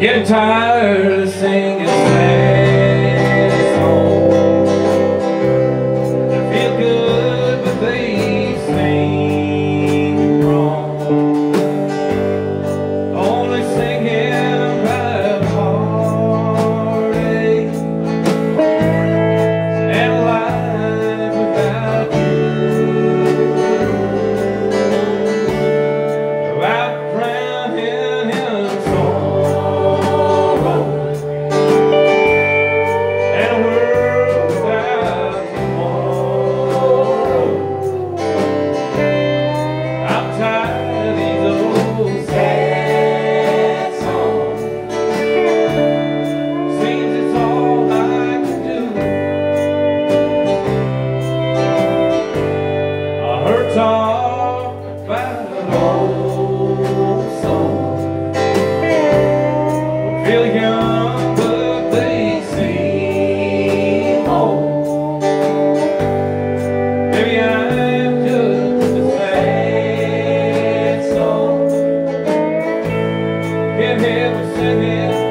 Getting tired of singing sad Can't help but singing